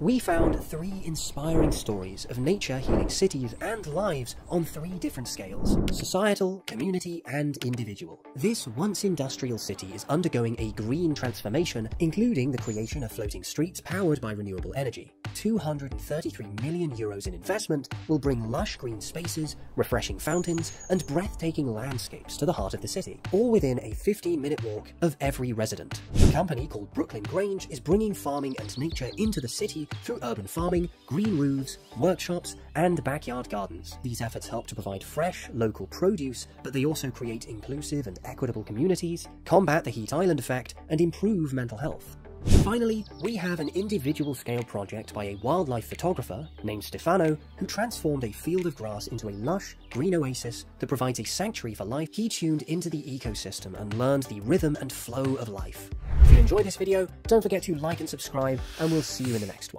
we found three inspiring stories of nature healing cities and lives on three different scales societal, community, and individual. This once industrial city is undergoing a green transformation, including the creation of floating streets powered by renewable energy. 233 million euros in investment will bring lush green spaces, refreshing fountains, and breathtaking landscapes to the heart of the city, all within a 15 minute walk of every resident. A company called Brooklyn Grange is bringing farming and nature into the city through urban farming, green roofs, workshops, and backyard gardens. These efforts help to provide fresh, local produce, but they also create inclusive and equitable communities, combat the heat island effect, and improve mental health. Finally, we have an individual scale project by a wildlife photographer named Stefano who transformed a field of grass into a lush, green oasis that provides a sanctuary for life. He tuned into the ecosystem and learned the rhythm and flow of life. If you enjoyed this video, don't forget to like and subscribe, and we'll see you in the next one.